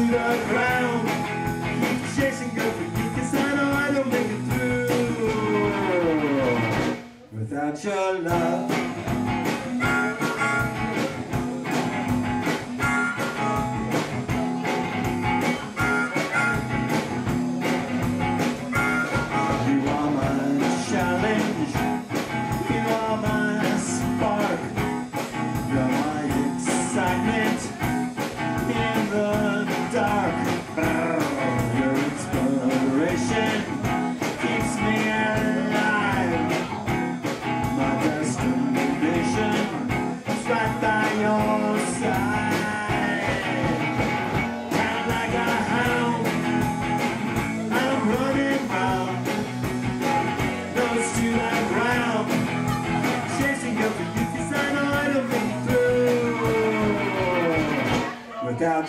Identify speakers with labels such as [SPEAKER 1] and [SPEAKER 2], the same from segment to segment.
[SPEAKER 1] to the ground. Keep chasing girlfriend, cause I know I don't make it through. Without your love.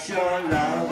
[SPEAKER 1] shall love.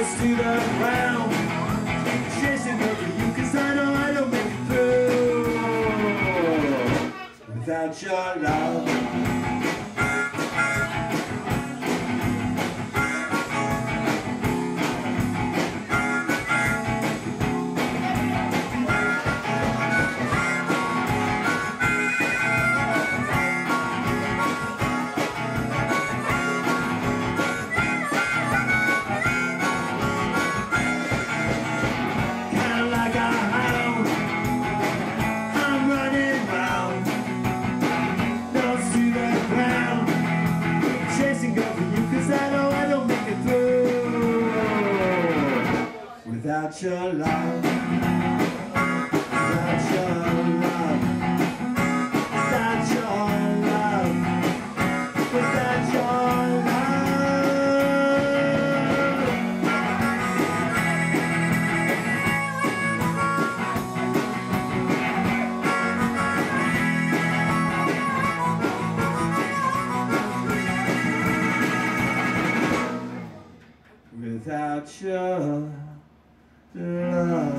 [SPEAKER 1] us to the ground Chasing over you cause I know I don't make it through. Without your love That's your love. That your love. Your love. Your love. Without you. Love.